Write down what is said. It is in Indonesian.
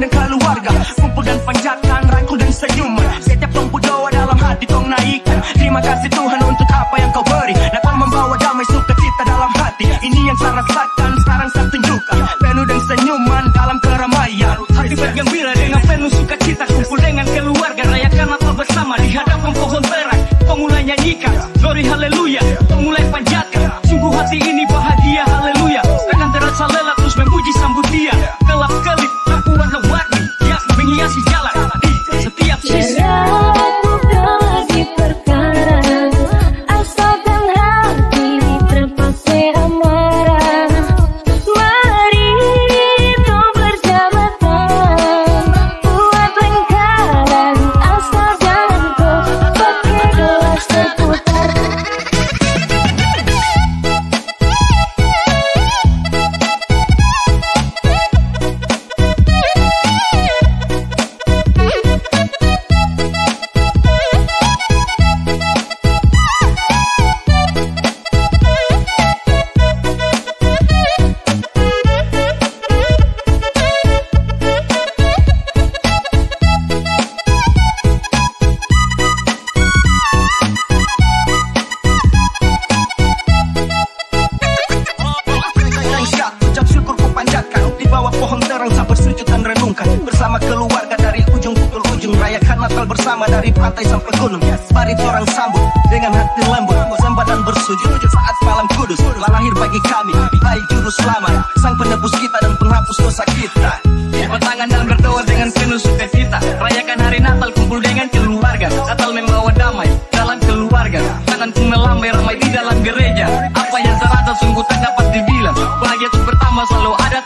dan keluarga. Kumpulan panjatan, rangkul dan senyuman Setiap tumpu doa dalam hati tong naikkan. Terima kasih Tuhan untuk apa yang kau beri. Datang membawa damai suka cita dalam hati. Ini yang saya rasakan sekarang saya tunjukkan. Penuh dan senyuman dalam keramaian. Hati bergembira dengan penuh suka cita Kumpul dengan keluarga rayakan apa bersama Di hadapan pohon terang Kau mulai nyanyikan Glory haleluya Kau mulai panjatkan. Sungguh hati ini bahagia haleluya Tangan terasa lelah terus memuji sambut dia. Ujung Rayakan Natal bersama dari pantai sampai gunung Mari orang sambut dengan hati lembut. Sembah dan bersujud saat malam kudus. Telah lahir bagi kami Baik juru selamat. Sang penebus kita dan penghapus dosa kita. Lipat tangan dan berdoa dengan penuh sukacita. Rayakan hari Natal kumpul dengan keluarga. Natal membawa damai dalam keluarga. Kanan melambai ramai di dalam gereja. Apa yang terasa sungguh tak dapat dibilang. Bahagia pertama selalu ada